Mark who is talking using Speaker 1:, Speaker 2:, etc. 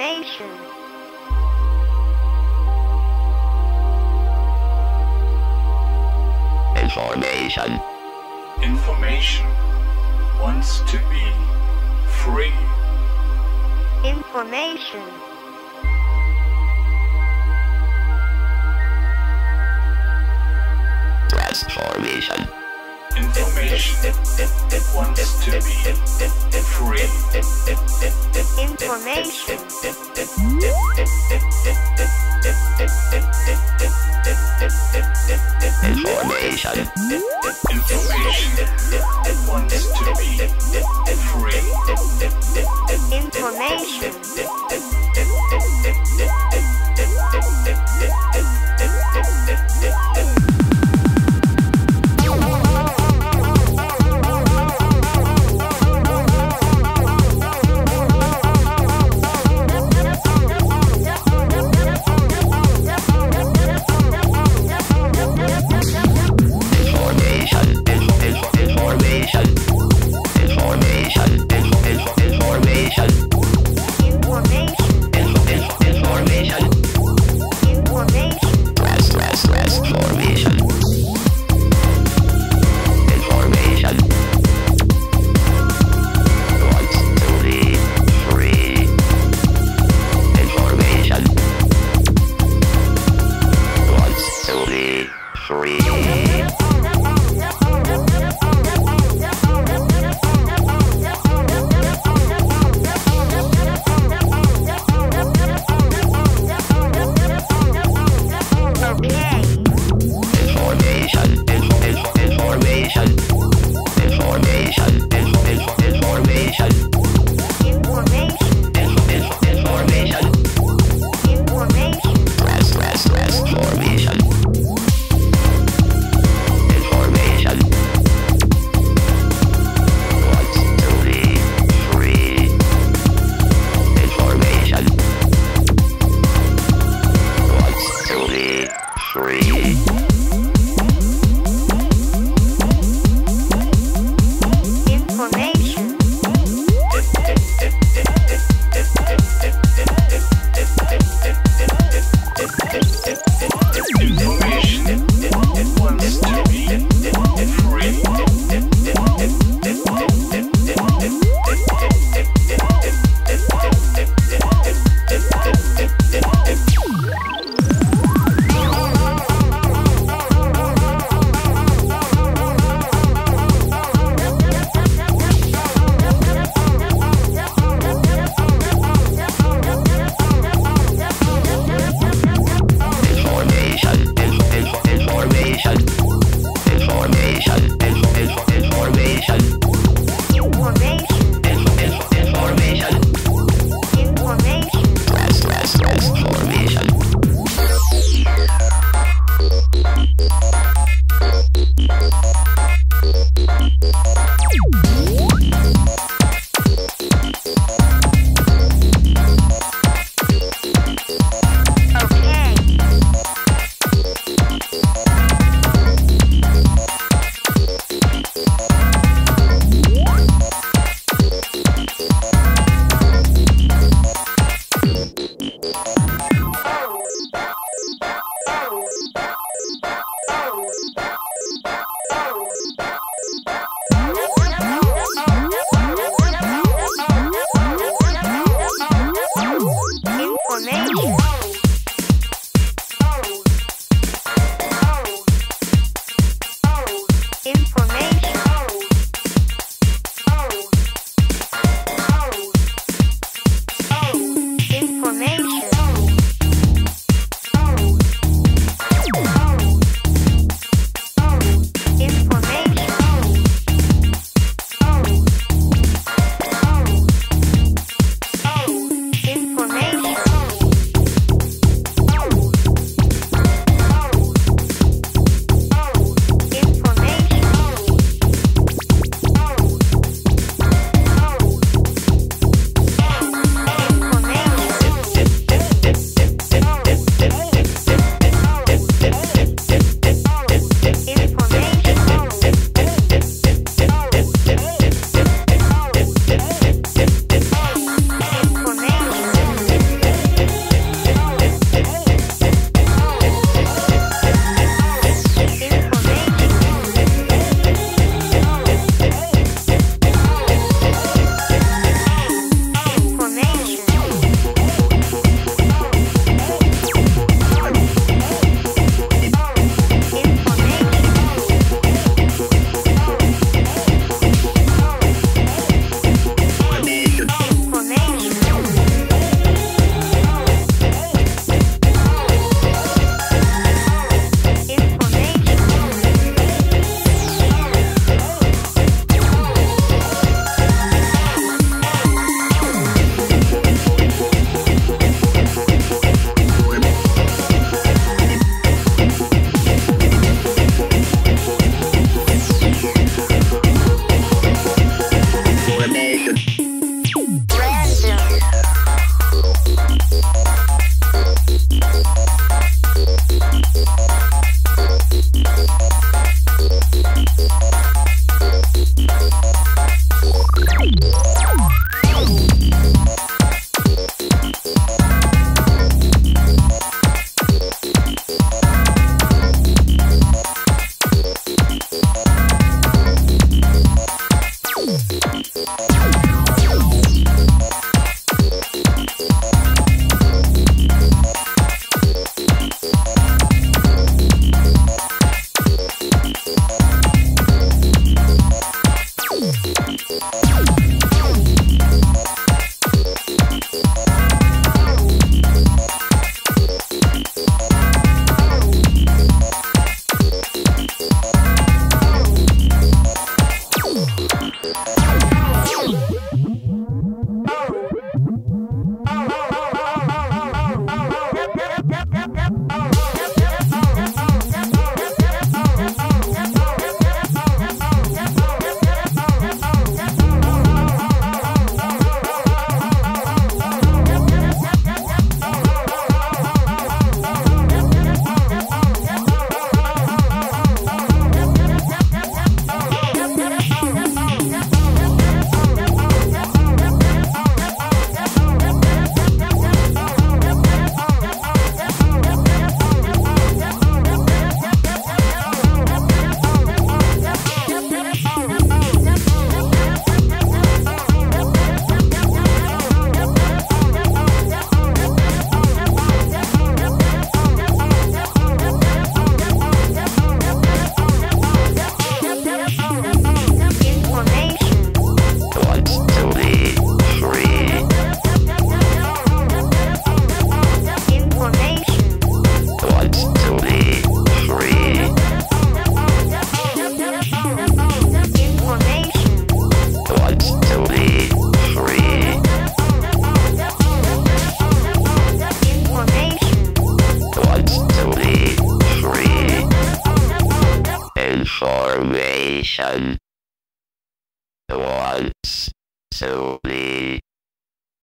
Speaker 1: Information.
Speaker 2: Information.
Speaker 3: Information wants to be free.
Speaker 1: Information.
Speaker 2: Transformation.
Speaker 3: Information wants to be
Speaker 1: Information.
Speaker 2: Information.
Speaker 3: Information wants to be free.
Speaker 1: Information.
Speaker 2: Information. Wants to be